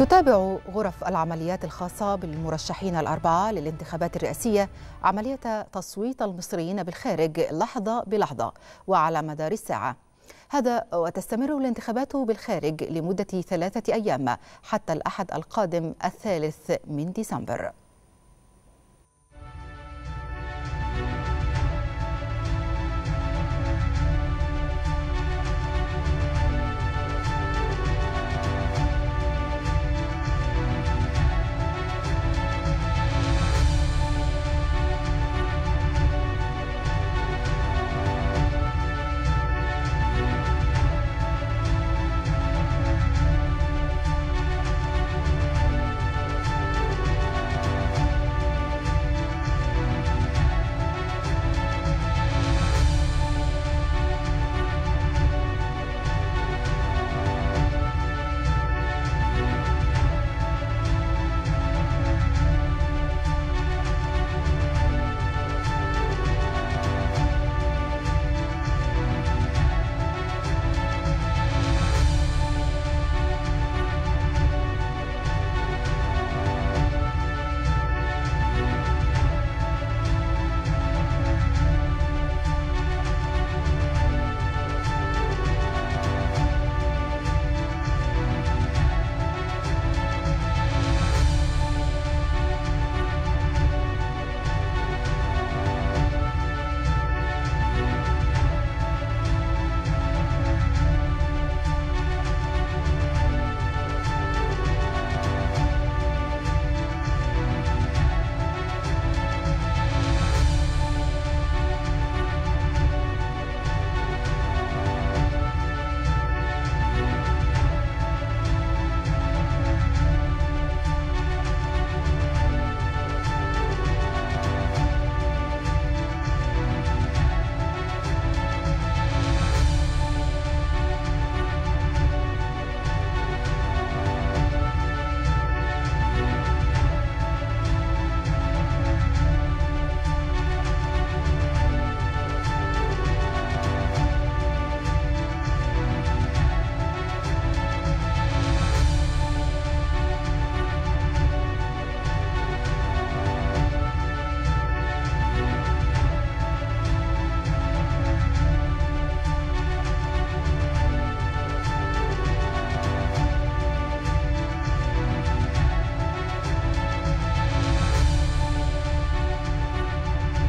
تتابع غرف العمليات الخاصة بالمرشحين الأربعة للانتخابات الرئاسية عملية تصويت المصريين بالخارج لحظة بلحظة وعلى مدار الساعة. هذا وتستمر الانتخابات بالخارج لمدة ثلاثة أيام حتى الأحد القادم الثالث من ديسمبر.